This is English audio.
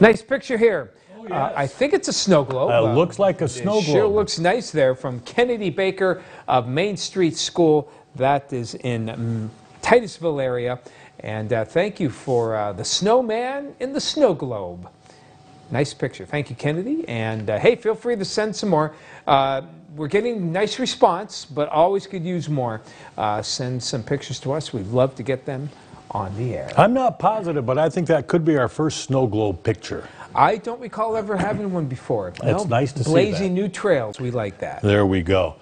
Nice picture here. Uh, I think it's a snow globe. Uh, looks like a it snow Sure globe. looks nice there from Kennedy Baker of Main Street School. That is in mm, Titusville area. And uh, thank you for uh, the snowman in the snow globe. Nice picture. Thank you, Kennedy. And uh, hey, feel free to send some more. Uh, we're getting nice response, but always could use more. Uh, send some pictures to us. We'd love to get them on the air. I'm not positive, but I think that could be our first snow globe picture. I don't recall ever having one before. It's nice to see Blazing that. new trails. We like that. There we go.